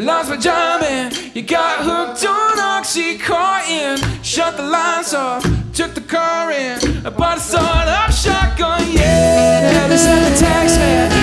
Lost my job and you got hooked on Oxycontin. Shut the lights off, took the car in. I bought a sawed off shotgun, yeah. Never sent a text, man.